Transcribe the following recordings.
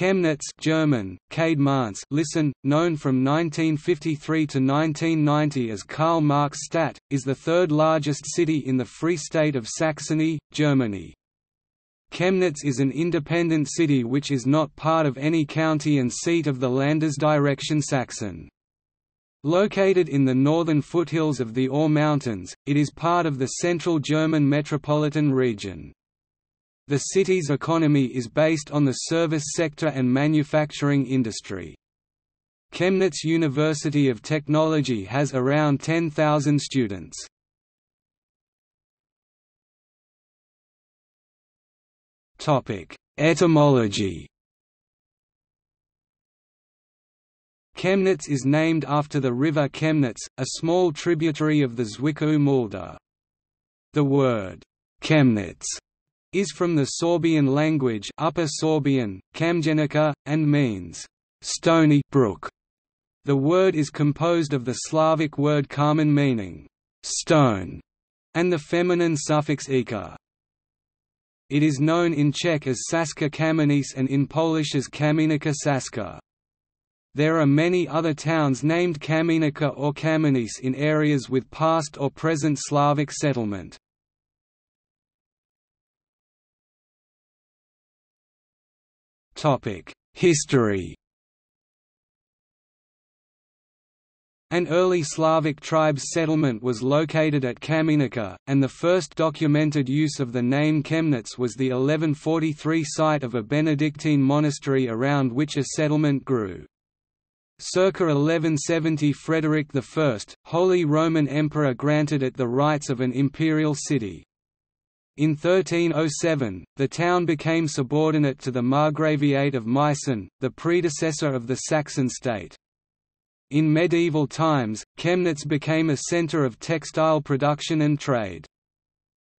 Chemnitz German, Mainz listen, known from 1953 to 1990 as Karl Marx Stadt, is the third largest city in the Free State of Saxony, Germany. Chemnitz is an independent city which is not part of any county and seat of the Landesdirektion Sachsen. Located in the northern foothills of the Ore Mountains, it is part of the Central German Metropolitan Region. The city's economy is based on the service sector and manufacturing industry. Chemnitz University of Technology has around 10,000 students. Etymology Chemnitz is named after the river Chemnitz, a small tributary of the Zwickau Mulde. The word Chemnitz is from the Sorbian language Upper Sorbian, Kamjenica, and means stony brook. The word is composed of the Slavic word kamen meaning stone, and the feminine suffix ika. It is known in Czech as Saska Kamenice and in Polish as Kamienica Saska. There are many other towns named Kamienica or Kamenice in areas with past or present Slavic settlement. History An early Slavic tribe's settlement was located at Kamienica, and the first documented use of the name Chemnitz was the 1143 site of a Benedictine monastery around which a settlement grew. Circa 1170 Frederick I, Holy Roman Emperor granted it the rights of an imperial city. In 1307, the town became subordinate to the Margraviate of Meissen, the predecessor of the Saxon state. In medieval times, Chemnitz became a centre of textile production and trade.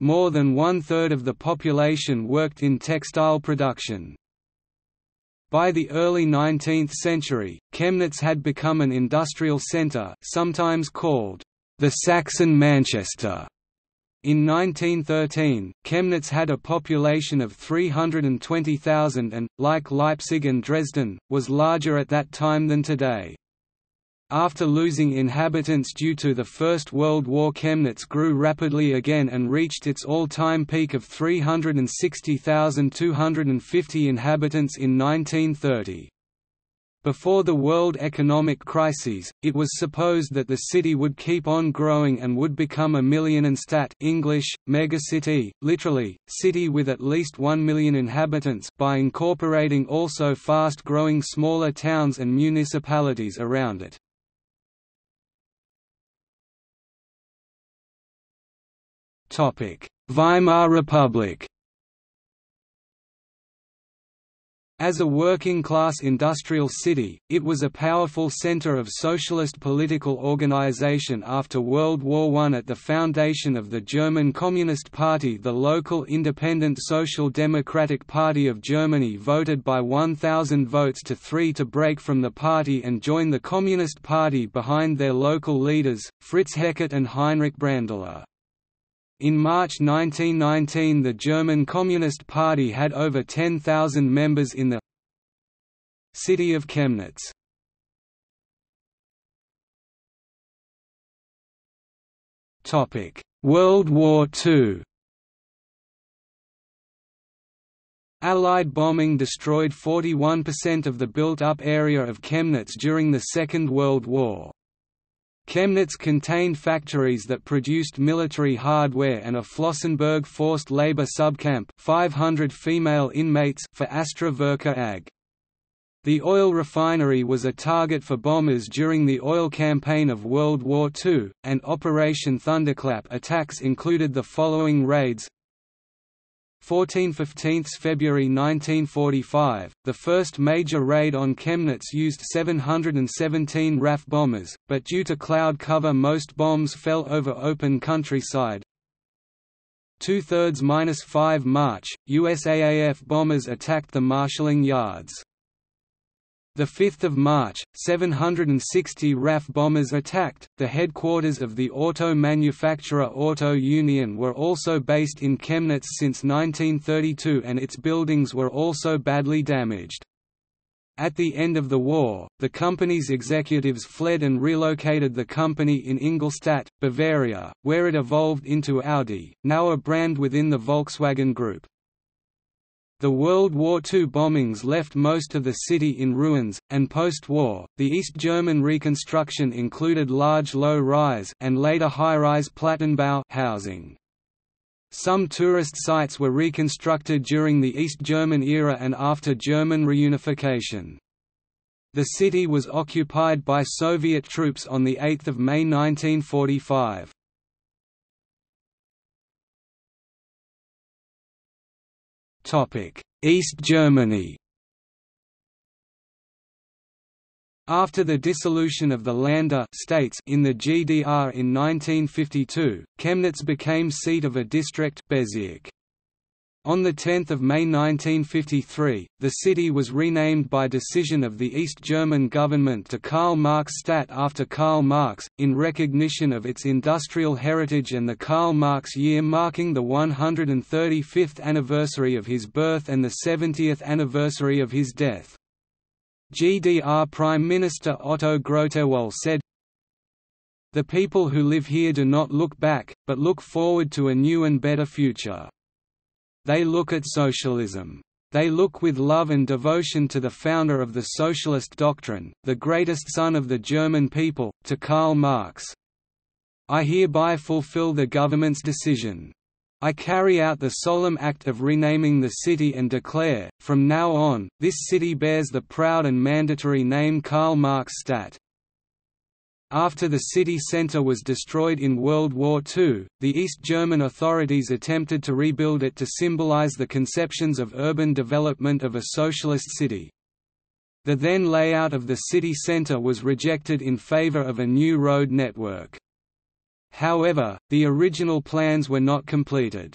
More than one-third of the population worked in textile production. By the early 19th century, Chemnitz had become an industrial centre sometimes called the Saxon Manchester. In 1913, Chemnitz had a population of 320,000 and, like Leipzig and Dresden, was larger at that time than today. After losing inhabitants due to the First World War Chemnitz grew rapidly again and reached its all-time peak of 360,250 inhabitants in 1930. Before the world economic crises, it was supposed that the city would keep on growing and would become a Millionenstadt English, megacity, literally, city with at least 1 million inhabitants by incorporating also fast-growing smaller towns and municipalities around it. Weimar Republic As a working-class industrial city, it was a powerful center of socialist political organization after World War I at the foundation of the German Communist Party the local Independent Social Democratic Party of Germany voted by 1,000 votes to 3 to break from the party and join the Communist Party behind their local leaders, Fritz Heckert and Heinrich Brandler. In March 1919 the German Communist Party had over 10,000 members in the city of Chemnitz. World War II Allied bombing destroyed 41% of the built-up area of Chemnitz during the Second World War. Chemnitz contained factories that produced military hardware and a Flossenburg forced labor subcamp 500 female inmates for Astra-Werke AG. The oil refinery was a target for bombers during the oil campaign of World War II, and Operation Thunderclap attacks included the following raids 14–15 February 1945, the first major raid on Chemnitz used 717 RAF bombers, but due to cloud cover most bombs fell over open countryside. Two-thirds-5 March, USAAF bombers attacked the marshalling yards. 5 March, 760 RAF bombers attacked. The headquarters of the auto manufacturer Auto Union were also based in Chemnitz since 1932 and its buildings were also badly damaged. At the end of the war, the company's executives fled and relocated the company in Ingolstadt, Bavaria, where it evolved into Audi, now a brand within the Volkswagen Group. The World War II bombings left most of the city in ruins, and post-war, the East German reconstruction included large low-rise and later high-rise Plattenbau housing. Some tourist sites were reconstructed during the East German era and after German reunification. The city was occupied by Soviet troops on 8 May 1945. East Germany After the dissolution of the Länder states in the GDR in 1952, Chemnitz became seat of a district Bezirk. On 10 May 1953, the city was renamed by decision of the East German government to Karl Marx Stadt after Karl Marx, in recognition of its industrial heritage and the Karl Marx year marking the 135th anniversary of his birth and the 70th anniversary of his death. GDR Prime Minister Otto Grotewohl said, The people who live here do not look back, but look forward to a new and better future. They look at socialism. They look with love and devotion to the founder of the socialist doctrine, the greatest son of the German people, to Karl Marx. I hereby fulfill the government's decision. I carry out the solemn act of renaming the city and declare, from now on, this city bears the proud and mandatory name Karl Marx Stadt. After the city centre was destroyed in World War II, the East German authorities attempted to rebuild it to symbolize the conceptions of urban development of a socialist city. The then layout of the city centre was rejected in favor of a new road network. However, the original plans were not completed.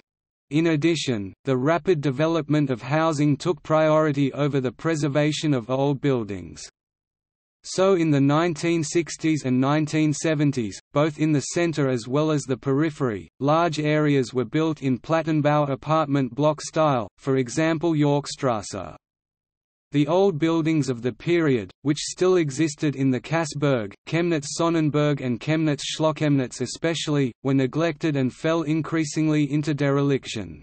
In addition, the rapid development of housing took priority over the preservation of old buildings. So in the 1960s and 1970s, both in the center as well as the periphery, large areas were built in Plattenbau apartment block style, for example Yorkstrasse. The old buildings of the period, which still existed in the Kassberg, Chemnitz Sonnenberg and Chemnitz Schloßchemnitz especially, were neglected and fell increasingly into dereliction.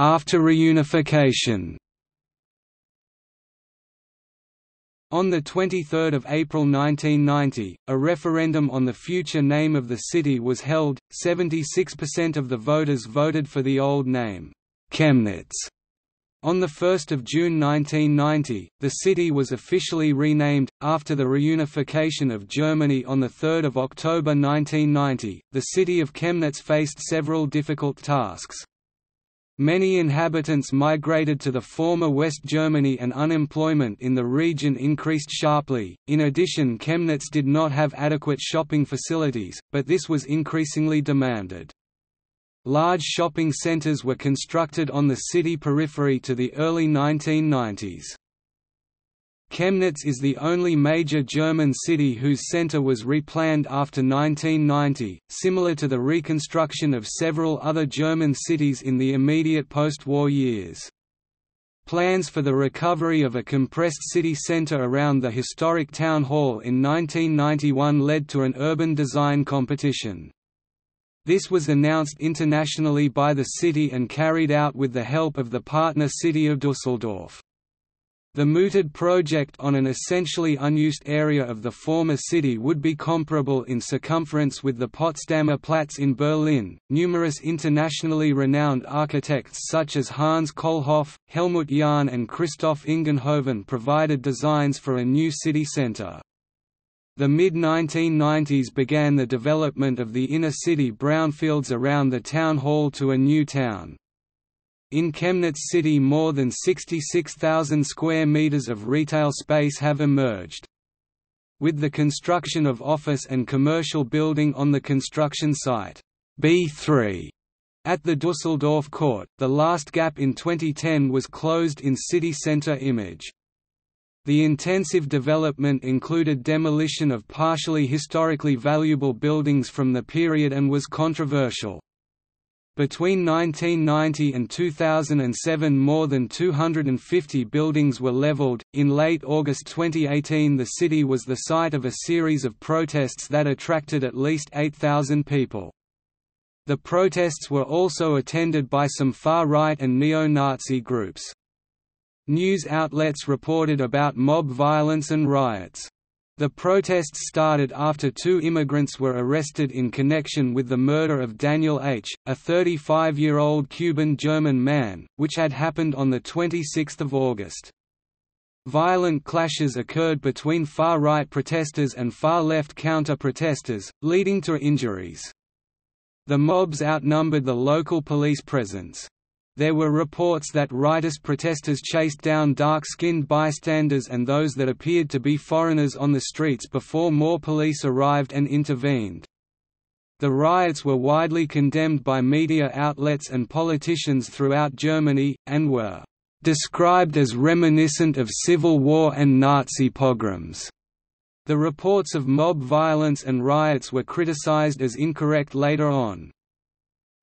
After reunification On 23 April 1990, a referendum on the future name of the city was held, 76% of the voters voted for the old name, Chemnitz. On 1 June 1990, the city was officially renamed, after the reunification of Germany on 3 October 1990. The city of Chemnitz faced several difficult tasks. Many inhabitants migrated to the former West Germany and unemployment in the region increased sharply. In addition, Chemnitz did not have adequate shopping facilities, but this was increasingly demanded. Large shopping centers were constructed on the city periphery to the early 1990s. Chemnitz is the only major German city whose centre was replanned after 1990, similar to the reconstruction of several other German cities in the immediate post-war years. Plans for the recovery of a compressed city centre around the historic town hall in 1991 led to an urban design competition. This was announced internationally by the city and carried out with the help of the partner city of Dusseldorf. The mooted project on an essentially unused area of the former city would be comparable in circumference with the Potsdamer Platz in Berlin. Numerous internationally renowned architects such as Hans Kollhoff, Helmut Jahn, and Christoph Ingenhoven provided designs for a new city centre. The mid-1990s began the development of the inner city brownfields around the town hall to a new town. In Chemnitz city more than 66,000 square meters of retail space have emerged. With the construction of office and commercial building on the construction site B3 at the Dusseldorf court, the last gap in 2010 was closed in city center image. The intensive development included demolition of partially historically valuable buildings from the period and was controversial. Between 1990 and 2007 more than 250 buildings were leveled. In late August 2018 the city was the site of a series of protests that attracted at least 8,000 people. The protests were also attended by some far-right and neo-Nazi groups. News outlets reported about mob violence and riots. The protests started after two immigrants were arrested in connection with the murder of Daniel H., a 35-year-old Cuban-German man, which had happened on 26 August. Violent clashes occurred between far-right protesters and far-left counter-protesters, leading to injuries. The mobs outnumbered the local police presence. There were reports that rightist protesters chased down dark-skinned bystanders and those that appeared to be foreigners on the streets before more police arrived and intervened. The riots were widely condemned by media outlets and politicians throughout Germany, and were described as reminiscent of civil war and Nazi pogroms. The reports of mob violence and riots were criticized as incorrect later on.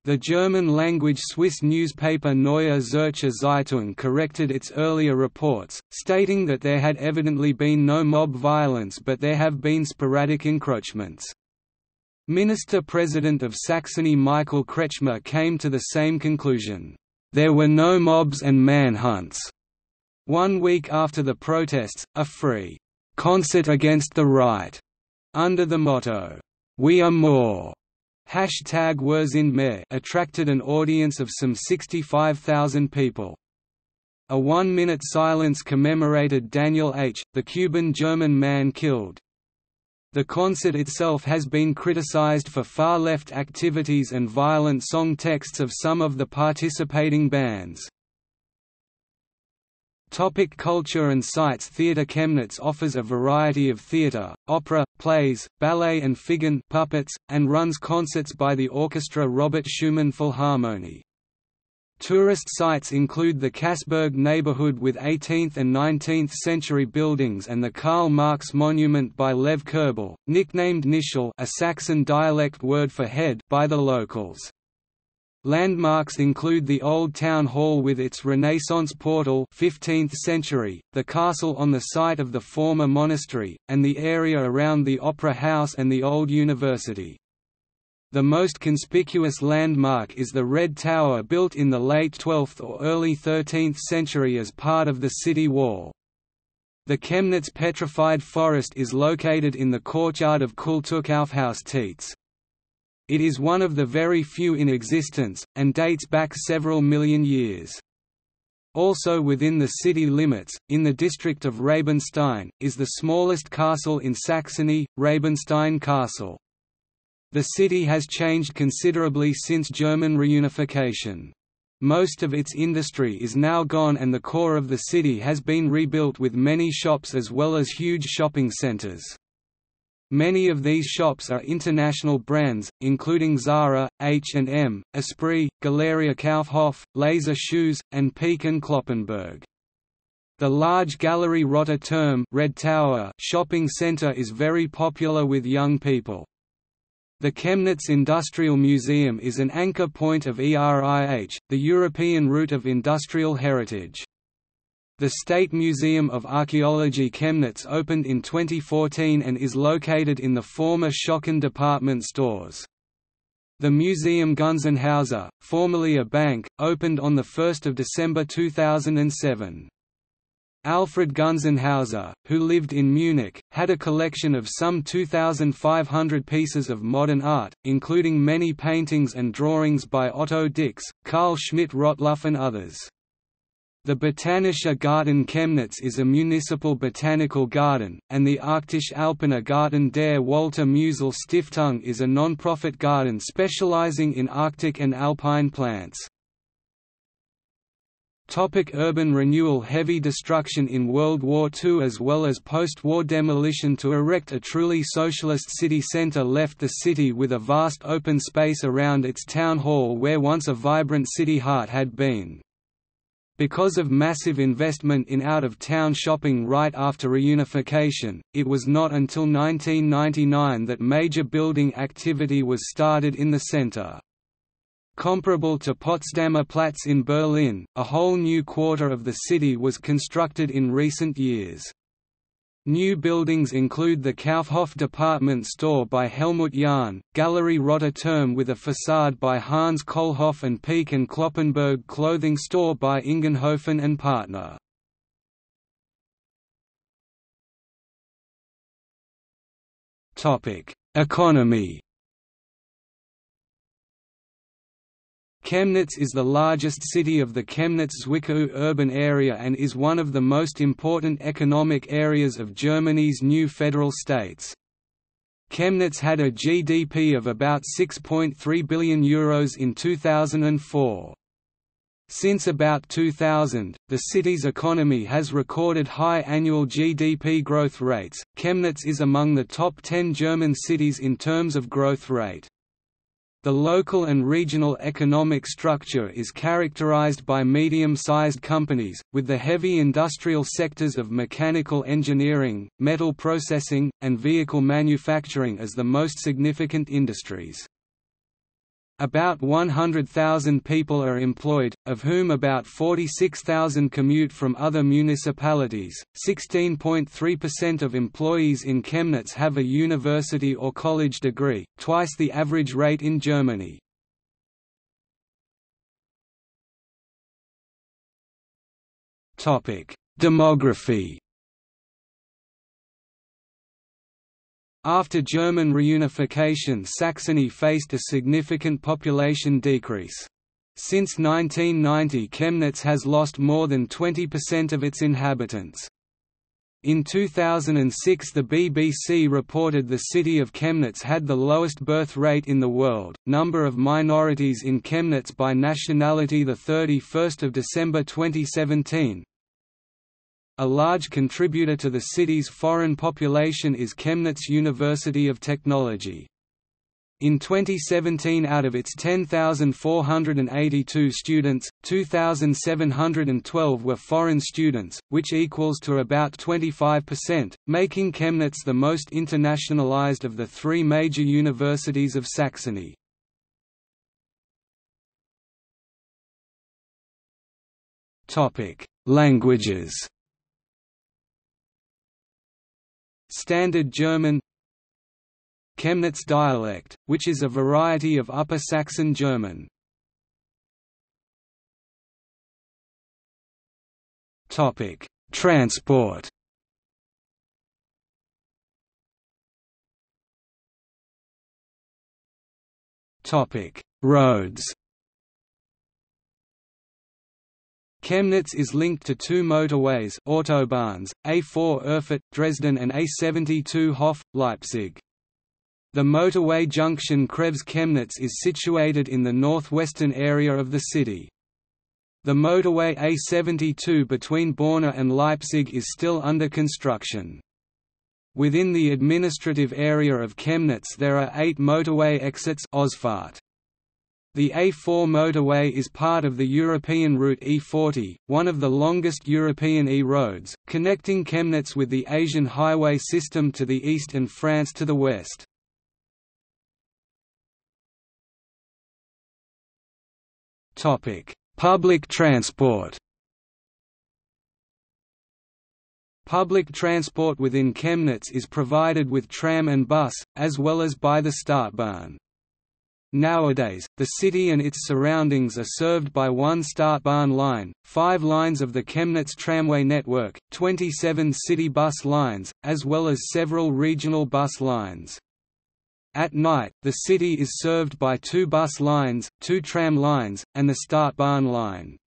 The German-language Swiss newspaper Neue Zürcher Zeitung corrected its earlier reports, stating that there had evidently been no mob violence but there have been sporadic encroachments. Minister-President of Saxony Michael Kretschmer came to the same conclusion. There were no mobs and manhunts. One week after the protests, a free concert against the right, under the motto, We are more, Hashtag wir sind mehr attracted an audience of some 65,000 people. A one-minute silence commemorated Daniel H., the Cuban-German man killed. The concert itself has been criticized for far-left activities and violent song texts of some of the participating bands. Topic culture and sites Theatre Chemnitz offers a variety of theatre, opera, plays, ballet and figan puppets, and runs concerts by the orchestra Robert Schumann Philharmonie. Tourist sites include the Kassberg neighborhood with 18th and 19th century buildings and the Karl Marx monument by Lev Kerbel, nicknamed Nischel a Saxon dialect word for head by the locals. Landmarks include the Old Town Hall with its Renaissance portal 15th century, the castle on the site of the former monastery, and the area around the Opera House and the Old University. The most conspicuous landmark is the Red Tower built in the late 12th or early 13th century as part of the city wall. The Chemnitz Petrified Forest is located in the courtyard of Kulturkaufhaus Tietz. It is one of the very few in existence, and dates back several million years. Also within the city limits, in the district of Rabenstein, is the smallest castle in Saxony, Rabenstein Castle. The city has changed considerably since German reunification. Most of its industry is now gone and the core of the city has been rebuilt with many shops as well as huge shopping centers. Many of these shops are international brands, including Zara, H&M, Esprit, Galeria Kaufhof, Laser Shoes, and Peek and Cloppenburg. The large Gallery Roter Turm Red Tower shopping center is very popular with young people. The Chemnitz Industrial Museum is an anchor point of ERIH, the European route of industrial heritage. The State Museum of Archaeology Chemnitz opened in 2014 and is located in the former Schocken department stores. The Museum Gunzenhauser, formerly a bank, opened on 1 December 2007. Alfred Gunzenhauser, who lived in Munich, had a collection of some 2,500 pieces of modern art, including many paintings and drawings by Otto Dix, Carl Schmidt-Rottluff and others. The Botanischer Garten Chemnitz is a municipal botanical garden, and the Arktische Alpiner Garten der Walter Meusel Stiftung is a non-profit garden specializing in Arctic and alpine plants. Topic urban renewal Heavy destruction in World War II as well as post-war demolition to erect a truly socialist city centre left the city with a vast open space around its town hall where once a vibrant city heart had been. Because of massive investment in out-of-town shopping right after reunification, it was not until 1999 that major building activity was started in the center. comparable to Potsdamer Platz in Berlin. A whole new quarter of the city was constructed in recent years. New buildings include the Kaufhof department store by Helmut Jahn, Gallery Roter Turm with a facade by Hans Kollhoff and Peek and Cloppenburg clothing store by Ingenhoven and Partner. Economy Chemnitz is the largest city of the Chemnitz-Zwickau urban area and is one of the most important economic areas of Germany's new federal states. Chemnitz had a GDP of about €6.3 billion Euros in 2004. Since about 2000, the city's economy has recorded high annual GDP growth rates. Chemnitz is among the top 10 German cities in terms of growth rate. The local and regional economic structure is characterized by medium-sized companies, with the heavy industrial sectors of mechanical engineering, metal processing, and vehicle manufacturing as the most significant industries. About 100,000 people are employed, of whom about 46,000 commute from other municipalities. 16.3% of employees in Chemnitz have a university or college degree, twice the average rate in Germany. Topic: Demography After German reunification Saxony faced a significant population decrease. Since 1990 Chemnitz has lost more than 20% of its inhabitants. In 2006 the BBC reported the city of Chemnitz had the lowest birth rate in the world. Number of minorities in Chemnitz by nationality the 31st of December 2017 a large contributor to the city's foreign population is Chemnitz University of Technology. In 2017 out of its 10,482 students, 2,712 were foreign students, which equals to about 25%, making Chemnitz the most internationalized of the three major universities of Saxony. Languages Standard German Chemnitz dialect, which is a variety of Upper Saxon German. Transport. Topic: Roads. Chemnitz is linked to two motorways autobahns, A4 Erfurt, Dresden and A72 Hof, Leipzig. The motorway junction Kreuz-Chemnitz is situated in the northwestern area of the city. The motorway A72 between Borna and Leipzig is still under construction. Within the administrative area of Chemnitz there are eight motorway exits Ausfahrt. The A4 motorway is part of the European route E40, one of the longest European E-roads, connecting Chemnitz with the Asian highway system to the east and France to the west. Public transport Public transport within Chemnitz is provided with tram and bus, as well as by the Stadtbahn. Nowadays, the city and its surroundings are served by one Stadtbahn line, five lines of the Chemnitz tramway network, 27 city bus lines, as well as several regional bus lines. At night, the city is served by two bus lines, two tram lines, and the Stadtbahn line.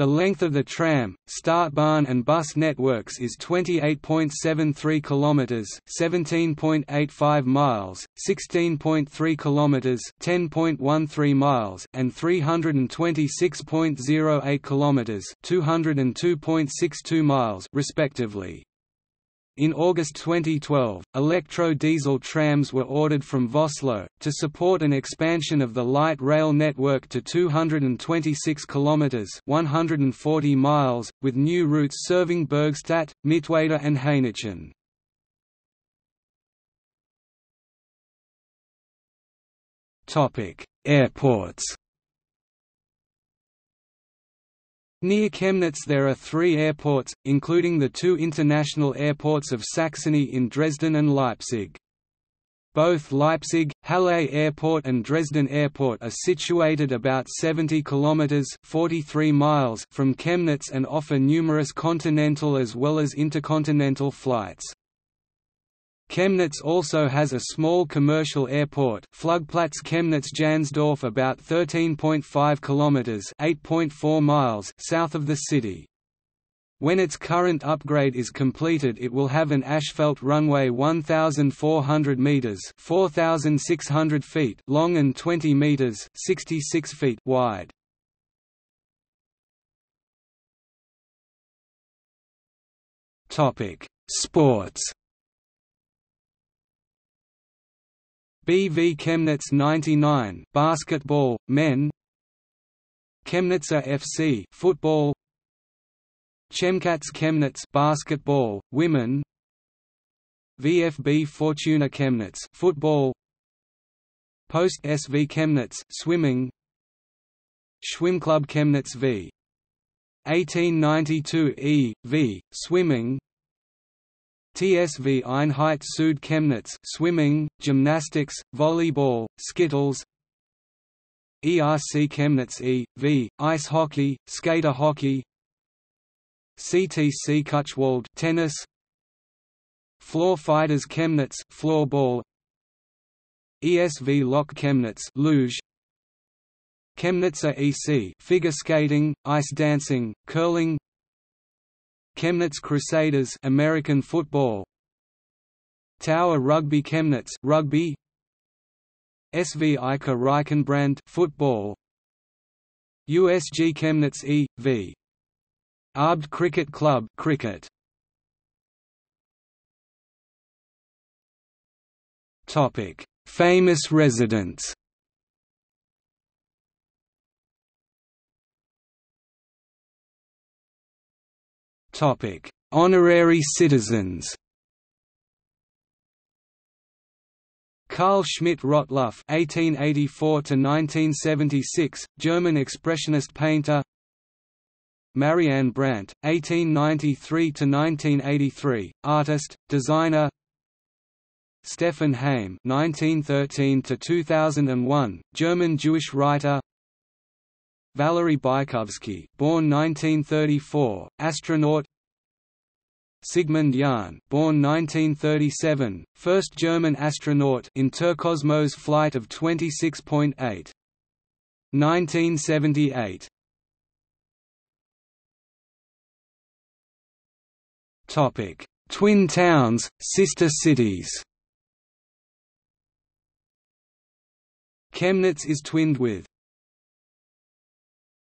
The length of the tram, Stadtbahn and bus networks is 28.73 kilometers, 17.85 miles, 16.3 kilometers, 10.13 miles, and 326.08 kilometers, 202.62 miles, respectively. In August 2012, electro-diesel trams were ordered from Vossloh, to support an expansion of the light rail network to 226 km 140 miles, with new routes serving Burgstädt, Mittweida and Airports Near Chemnitz there are three airports, including the two international airports of Saxony in Dresden and Leipzig. Both Leipzig, Halle Airport and Dresden Airport are situated about 70 kilometers (43 miles) from Chemnitz and offer numerous continental as well as intercontinental flights. Chemnitz also has a small commercial airport, Flugplatz Chemnitz-Jahnsdorf about 13.5 kilometers (8.4 miles) south of the city. When its current upgrade is completed it will have an asphalt runway 1,400 metres 4,600 feet long and 20 metres 66 feet wide. Sports BV Chemnitz 99 basketball men. Chemnitzer FC football. Chemcats Chemnitz basketball women. VfB Fortuna Chemnitz football. Post SV Chemnitz swimming. Schwimmclub Chemnitz v. 1892 E v swimming TSV Einheit Süd Chemnitz swimming, gymnastics, volleyball, skittles. ERC Chemnitz e.V. ice hockey, skater hockey. CTC Kuchwald tennis. Floor Fighters Chemnitz floorball ESV Lok Chemnitz luge. Chemnitzer EC figure skating, ice dancing, curling Chemnitz Crusaders American football. Tower Rugby Chemnitz rugby. SV Eicher Reichenbrand football. USG Chemnitz e.V. Abt Cricket Club cricket. Topic. Famous residents Topic: Honorary citizens. Carl Schmidt Rottluff (1884–1976), German expressionist painter. Marianne Brandt, 1893–1983, artist, designer. Stefan Heym (1913–2001), German Jewish writer. Valery Bykovsky, born 1934, astronaut. Sigmund Jähn, born 1937, first German astronaut in Turkosmos flight of 26.8. 1978. Topic: Twin towns, sister cities. Chemnitz is twinned with